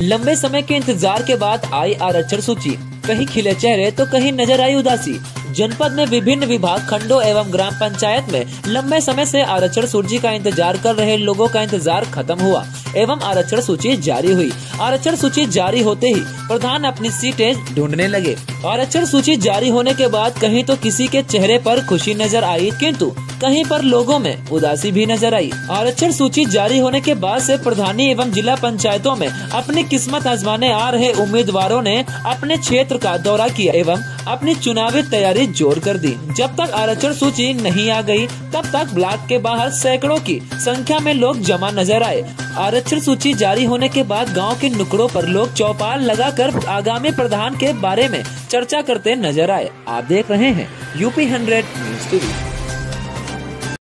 लंबे समय के इंतज़ार के बाद आई आरक्षण सूची। कहीं खिले चेहरे तो कहीं नज़र आई उदासी। जनपद में विभिन्न विभाग, खंडों एवं ग्राम पंचायत में लंबे समय से आरक्षण सूची का इंतज़ार कर रहे लोगों का इंतज़ार खत्म हुआ। एवं आरक्षण सूची जारी हुई। आरक्षण सूची जारी होते ही प्रधान अपनी सीटें ढूँढने लगे। आरक्षण सूची जारी होने के बाद कहीं तो किसी के चेहरे पर खुशी नज़र आई, किंतु कहीं पर लोगों में उदासी भी नज़र आई। आरक्षण सूची जारी होने के बाद से प्रधानी एवं जिला पंचायतों में अपनी किस्मत आजमाने आ रहे उम्मीदवारों ने अपने क्षेत्र का दौरा किया एवं अपनी चुनावी तैयारी ज़ोर कर दी। जब तक आरक्षण सूची नहीं आ गई, तब तक ब्लॉक के बाहर सैकड़ों की संख्या में लोग जमा नज़र आए। आरक्षण सूची जारी होने के बाद गाँव के नुकड़ों पर लोग चौपाल लगाकर आगामी प्रधान के बारे में चर्चा करते नज़र आए। आप देख रहे हैं यूपी हंड्रेड न्यूज़ टीवी।